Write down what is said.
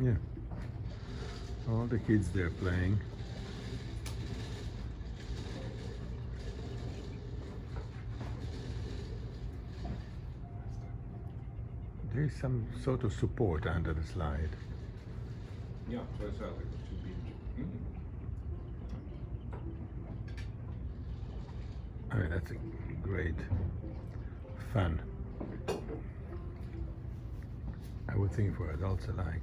Yeah. All the kids there playing. There is some sort of support under the slide. yeah so it's uh, het. Should mm-hmm. I mean, that's a great fun. I would think for adults alike.